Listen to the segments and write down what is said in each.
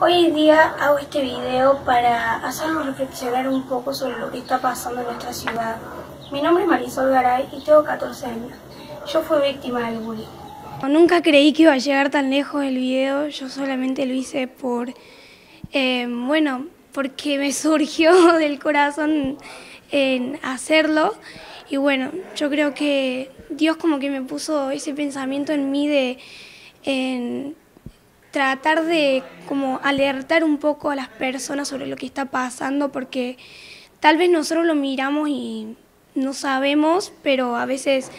Hoy día hago este video para hacernos reflexionar un poco sobre lo que está pasando en nuestra ciudad. Mi nombre es Marisol Garay y tengo 14 años. Yo fui víctima del bullying. Nunca creí que iba a llegar tan lejos el video, yo solamente lo hice por, eh, bueno, porque me surgió del corazón en hacerlo y bueno, yo creo que Dios como que me puso ese pensamiento en mí de en tratar de como alertar un poco a las personas sobre lo que está pasando porque tal vez nosotros lo miramos y no sabemos, pero a veces,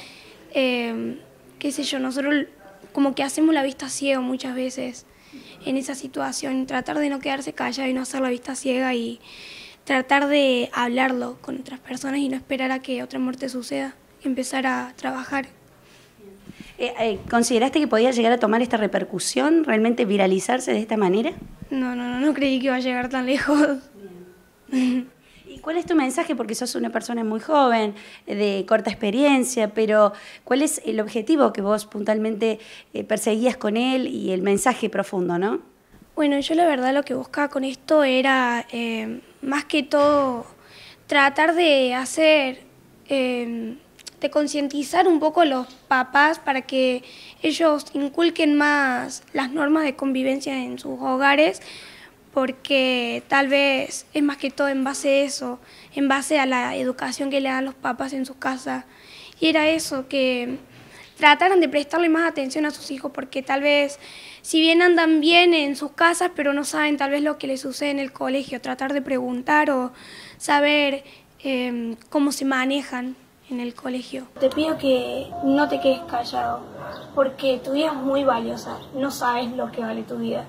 eh, qué sé yo, nosotros como que hacemos la vista ciega muchas veces en esa situación, tratar de no quedarse callado y no hacer la vista ciega y tratar de hablarlo con otras personas y no esperar a que otra muerte suceda, empezar a trabajar. Eh, eh, ¿Consideraste que podía llegar a tomar esta repercusión, realmente viralizarse de esta manera? No, no, no, no creí que iba a llegar tan lejos. ¿Y cuál es tu mensaje? Porque sos una persona muy joven, de corta experiencia, pero ¿cuál es el objetivo que vos puntualmente eh, perseguías con él y el mensaje profundo, no? Bueno, yo la verdad lo que buscaba con esto era más que todo tratar de hacer de concientizar un poco a los papás para que ellos inculquen más las normas de convivencia en sus hogares, porque tal vez es más que todo en base a eso, en base a la educación que le dan los papás en su casa. Y era eso, que trataran de prestarle más atención a sus hijos, porque tal vez, si bien andan bien en sus casas, pero no saben tal vez lo que les sucede en el colegio, tratar de preguntar o saber eh, cómo se manejan en el colegio. Te pido que no te quedes callado, porque tu vida es muy valiosa, no sabes lo que vale tu vida.